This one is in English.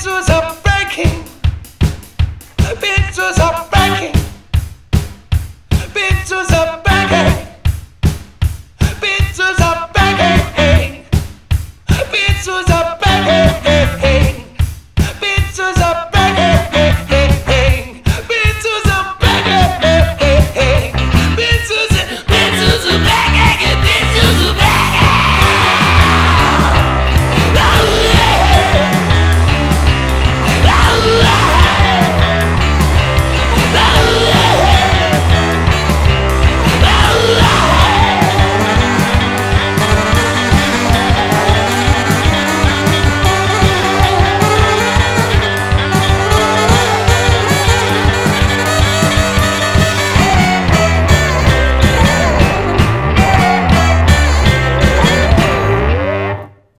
pencils are breaking. Are breaking. The are